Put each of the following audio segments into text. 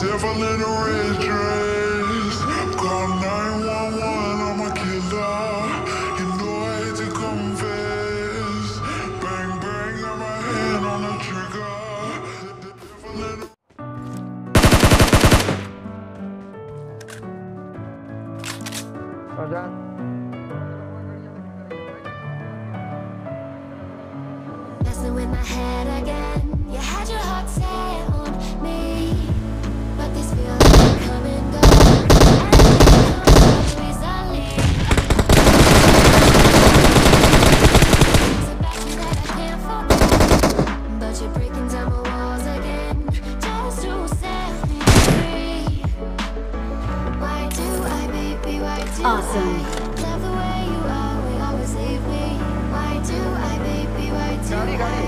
devil in a red dress. Call 911, I'm a killer. You know I had to confess. Bang, bang, got my hand on the trigger. The devil in a Well done. awesome. Love the way you are, we always leave me. Why do I, baby, why do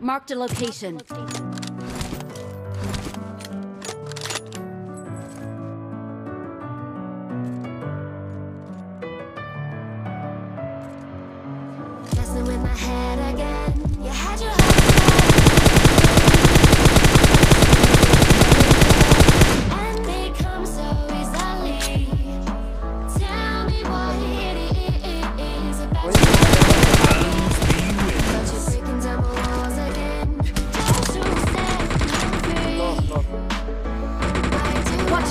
Mark the location.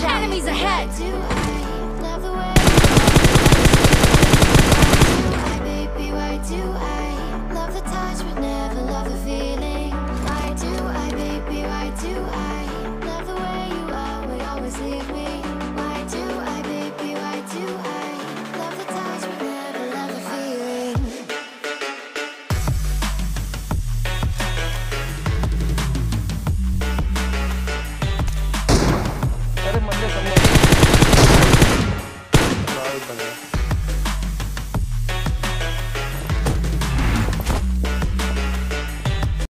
Enemies ahead! over there.